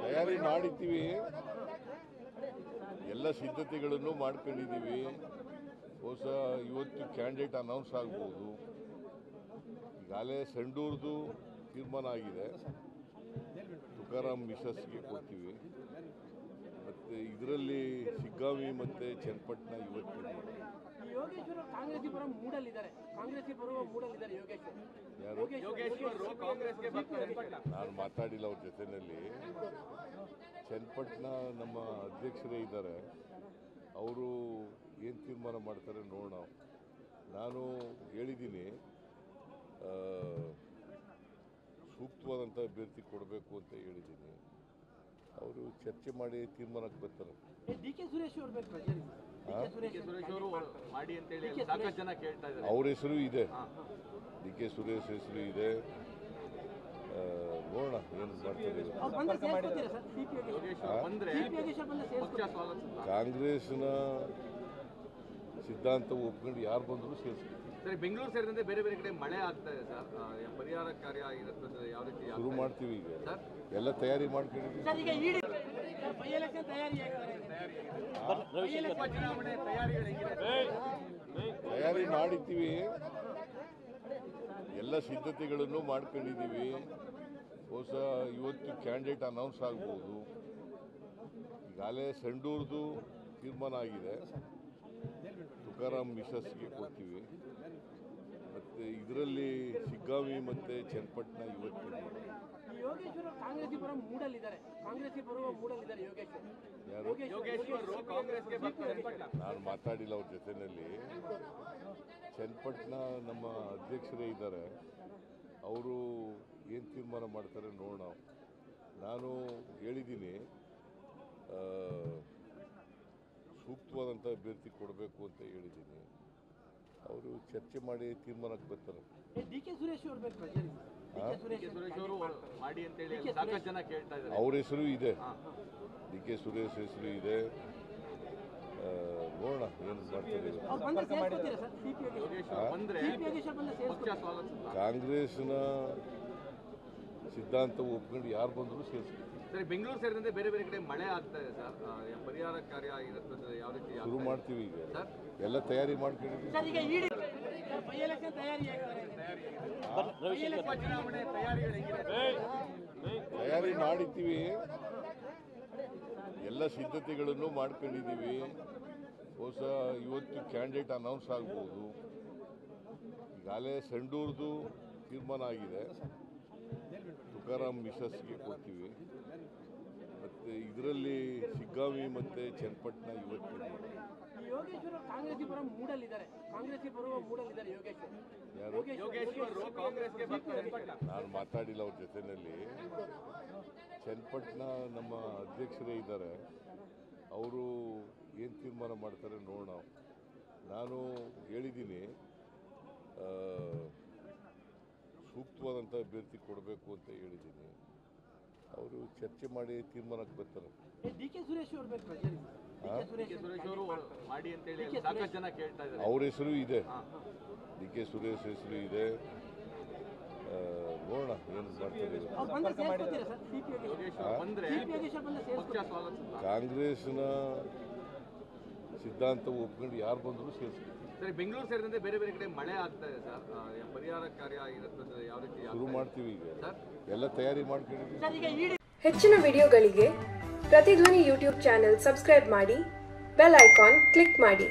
ತಯಾರಿ ಮಾಡಿದ್ದೀವಿ. ಎಲ್ಲ ಸಿದ್ಧತೆಗಳನ್ನು ಮಾಡ್ಕೊಂಡಿದ್ದೀವಿ. ಹೊಸ ಇವತ್ತು ಕ್ಯಾಂಡಿಡೇಟ್ ಅನೌನ್ಸ್ ಆಗ್ಬೋದು. ಈಗಾಗಲೇ ಸಂಡೂರ್ದು ತೀರ್ಮಾನ ಆಗಿದೆ. ತುಕಾರಾಮ್ ಮಿಸಸ್ಗೆ ಕೊಡ್ತೀವಿ. ಮತ್ತು ಇದರಲ್ಲಿ ಶಿಗ್ಗಾವಿ ಮತ್ತು ಚನ್ನಪಟ್ಟಣ ಇವತ್ತು ನಾನು ಮಾತಾಡಿಲ್ಲ ಅವ್ರ ಜೊತೆಯಲ್ಲಿ ಚನ್ನಪಟ್ಟಣ ನಮ್ಮ ಅಧ್ಯಕ್ಷರೇ ಇದ್ದಾರೆ. ಅವರು ಏನು ತೀರ್ಮಾನ ಮಾಡ್ತಾರೆ ನೋಡೋಣ. ನಾನು ಹೇಳಿದ್ದೀನಿ ಸೂಕ್ತವಾದಂಥ ಅಭ್ಯರ್ಥಿ ಕೊಡಬೇಕು ಅಂತ ಹೇಳಿದ್ದೀನಿ. ಅವರು ಚರ್ಚೆ ಮಾಡಿ ತೀರ್ಮಾನಕ್ಕೆ ಬರ್ತಾರೆ. ಅವ್ರು ಬೇಕು ಪ್ರಜೆಗೆ ಸುರೇಶ್ ಸುರೇಶ್ ಅವರು ಮಾಡಿ ಅಂತೇಳಿ ಅಲ್ಲಿ ಸಾಕಷ್ಟು ಜನ ಕೇಳ್ತಾ ಇದ್ದಾರೆ. ಅವ್ರ ಹೆಸರು ಇದೆ. ಡಿ ಕೆ ಸುರೇಶ್ ಹೆಸರು ಇದೆ. ನೋಡೋಣ ಏನು ಮಾಡ್ತಾರೆ ಕಾಂಗ್ರೆಸ್ನ ಸಿದ್ಧಾಂತ ಒಪ್ಕೊಂಡು ಯಾರು ಬಂದರೂ ಸೇರಿಸ್ತೀವಿ ಸರಿ ಬೆಂಗಳೂರು ಸೇರಿದಂತೆ ಬೇರೆ ಬೇರೆ ಕಡೆ ಮಳೆ ಆಗ್ತಾ ಇದೆ ಸರ್. ಆ, ಪರಿಹಾರ ಕಾರ್ಯ ಇರುತ್ತೆ ಯಾವ ರೀತಿ ಶುರು ಮಾಡ್ತೀವಿ ಈಗ. ಸರ್? ಎಲ್ಲ ತಯಾರಿ ಮಾಡ್ಕೊಂಡಿದ್ದೀವಿ. ತಯಾರಿ ಮಾಡಿದ್ದೀವಿ. ಎಲ್ಲ ಸಿದ್ಧತೆಗಳನ್ನು ಮಾಡ್ಕೊಂಡಿದ್ದೀವಿ. ಹೊಸ ಇವತ್ತು ಕ್ಯಾಂಡಿಡೇಟ್ ಅನೌನ್ಸ್ ಆಗ್ಬೋದು. ಈಗಾಗಲೇ ಸಂಡೂರ್ದು ತೀರ್ಮಾನ ಆಗಿದೆ. ತುಕಾರಾಮ್ ಮಿಸಸ್ಗೆ ಕೊಡ್ತೀವಿ. ಮತ್ತು ಇದರಲ್ಲಿ ಶಿಗ್ಗಾವಿ ಮತ್ತು ಚನ್ನಪಟ್ಟಣ ಇವತ್ತು ನಾನು ಮಾತಾಡಿಲ್ಲ ಅವ್ರ ಜೊತೆಯಲ್ಲಿ ಚನ್ನಪಟ್ಟಣ ನಮ್ಮ ಅಧ್ಯಕ್ಷರೇ ಇದ್ದಾರೆ. ಅವರು ಏನು ತೀರ್ಮಾನ ಮಾಡ್ತಾರೆ ನೋಡೋಣ. ನಾನು ಹೇಳಿದ್ದೀನಿ ಸೂಕ್ತವಾದಂಥ ಅಭ್ಯರ್ಥಿ ಕೊಡಬೇಕು ಅಂತ ಹೇಳಿದ್ದೀನಿ. ಅವರು ಚರ್ಚೆ ಮಾಡಿ ತೀರ್ಮಾನಕ್ಕೆ ಬರ್ತಾರೆ. ಡಿ ಕೆ ಸುರೇಶ್ ಅವ್ರು ಬೇಕು ಡಿ ಕೆ ಸುರೇಶ್ ಸುರೇಶ್ ಅವರು ಮಾಡಿ ಅಂತೇಳಿ ಅಲ್ಲಿ ಸಾಕಷ್ಟು ಜನ ಕೇಳ್ತಾ ಇದ್ದಾರೆ. ಅವ್ರ ಹೆಸರು ಇದೆ. ಡಿ ಕೆ ಸುರೇಶ್ ಹೆಸರು ಇದೆ. ನೋಡೋಣ ಏನು ಮಾಡ್ತಾರೆ ಕಾಂಗ್ರೆಸ್ನ ಸಿದ್ಧಾಂತ ಒಪ್ಕೊಂಡು ಯಾರು ಬಂದರೂ ಸೇರಿಸ್ತೀವಿ ಸರಿ ಬೆಂಗಳೂರು ಸೇರಿದಂತೆ ಬೇರೆ ಬೇರೆ ಕಡೆ ಮಳೆ ಆಗ್ತಾ ಇದೆ ಸರ್. ಪರಿಹಾರ ಕಾರ್ಯ ಇರುತ್ತೆ ಯಾವ ರೀತಿ ಶುರು ಮಾಡ್ತೀವಿ ಈಗ. ಸರ್? ಎಲ್ಲ ತಯಾರಿ ಮಾಡ್ಕೊಂಡಿದ್ದೀವಿ. ಸರ್ ತಯಾರಿ ಮಾಡಿದ್ದೀವಿ. ಎಲ್ಲ ಸಿದ್ಧತೆಗಳನ್ನು ಮಾಡ್ಕೊಂಡಿದ್ದೀವಿ. ಹೊಸ ಇವತ್ತು ಕ್ಯಾಂಡಿಡೇಟ್ ಅನೌನ್ಸ್ ಆಗ್ಬೋದು. ಈಗಾಗಲೇ ಸಂಡೂರ್ದು ತೀರ್ಮಾನ ಆಗಿದೆ. ತುಕಾರಾಮ್ ಮಿಸಸ್ಗೆ ಕೊಡ್ತೀವಿ. ಮತ್ತು ಇದರಲ್ಲಿ ಶಿಗ್ಗಾವಿ ಮತ್ತು ಚನ್ನಪಟ್ಟಣ ಯೋಗೇಶ್ವರ ಯಾರು? ಬರ್ತಾರೆ. ನಾನು ಮಾತಾಡಿಲ್ಲ ಅವ್ರ ಜೊತೆಯಲ್ಲಿ ಚನ್ನಪಟ್ಟಣ ನಮ್ಮ ಅಧ್ಯಕ್ಷರೇ ಇದ್ದಾರೆ. ಅವರು ಏನು ತೀರ್ಮಾನ ಮಾಡ್ತಾರೆ ನೋಡೋಣ. ನಾನು ಹೇಳಿದ್ದೀನಿ ಆ, ಸೂಕ್ತವಾದಂಥ ಅಭ್ಯರ್ಥಿ ಕೊಡಬೇಕು ಅಂತ ಹೇಳಿದ್ದೀನಿ. ಅವರು ಚರ್ಚೆ ಮಾಡಿ ತೀರ್ಮಾನಕ್ಕೆ ಬರ್ತಾರೆ. ಡಿ ಕೆ ಸುರೇಶ್ ಅವ್ರು ಹೆಸರು ಇದೆ. ಡಿ ಕೆ ಸುರೇಶ್ ಹೆಸರು ಇದೆ. ನೋಡೋಣ ಏನು ಮಾಡ್ತಾರೆ ಕಾಂಗ್ರೆಸ್ನ ಸಿದ್ಧಾಂತ ಒಪ್ಕೊಂಡು ಯಾರು ಬಂದರೂ ಸೇರಿಸ್ತೀವಿ ಸರಿ ಬೆಂಗಳೂರು ಸೇರಿದಂತೆ ಬೇರೆ ಬೇರೆ ಕಡೆ ಮಳೆ ಆಗ್ತಾ ಇದೆ ಸರ್. ಪರಿಹಾರ ಕಾರ್ಯ ಇರುತ್ತೆ ಯಾವ ರೀತಿ ಶುರು ಮಾಡ್ತೀವಿ ಈಗ. ಸರ್? ಎಲ್ಲ ತಯಾರಿ ಮಾಡ್ಕೊಂಡಿದ್ದೀವಿ. ಸರ್ ಈಗ ಇಡಿ ಹೆಚ್ಚಿನ ವಿಡಿಯೋಗಳಿಗೆ ಪ್ರತಿಧ್ವನಿ ಯೂಟ್ಯೂಬ್ ಚಾನೆಲ್ ಸಬ್ಸ್ಕ್ರೈಬ್ ಮಾಡಿ ಬೆಲ್ ಐಕಾನ್ ಕ್ಲಿಕ್ ಮಾಡಿ.